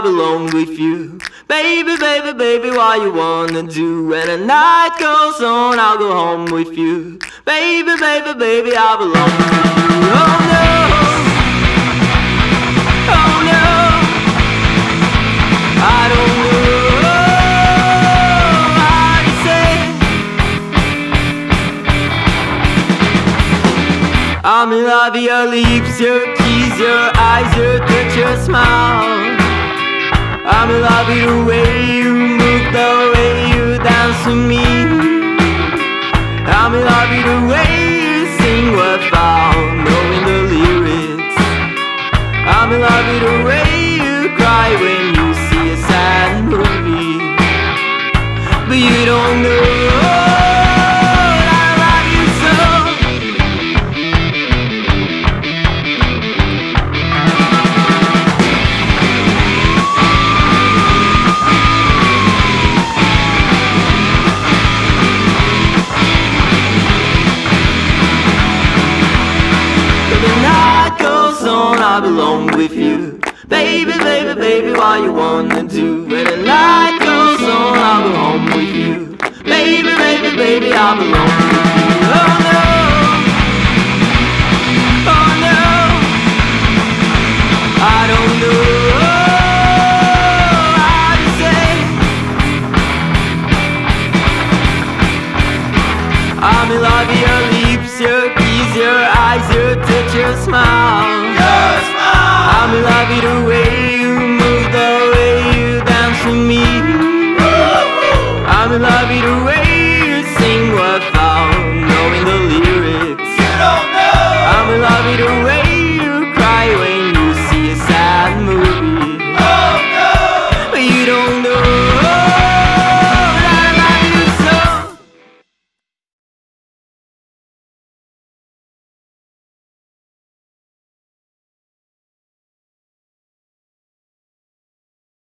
I belong with you. Baby, baby, baby, what you wanna do? When the night goes on, I'll go home with you. Baby, baby, baby, I belong with you. Oh no, oh no, I don't know what to say. I'm in love your lips, your kiss, your eyes, your touch, your smile. I'm in love with the way you move, the way you dance with me. I'm love with the way you sing without knowing the lyrics. I'm love with the way you cry when you see a sad movie, but you don't know. I belong with you. Baby, baby, baby, what you wanna do? When the night goes on, I'll go home with you. Baby, baby, baby, I belong with you. Oh no, oh no, I don't know to say. I'm in love your lips, your kiss, your eyes, your touch, your smile.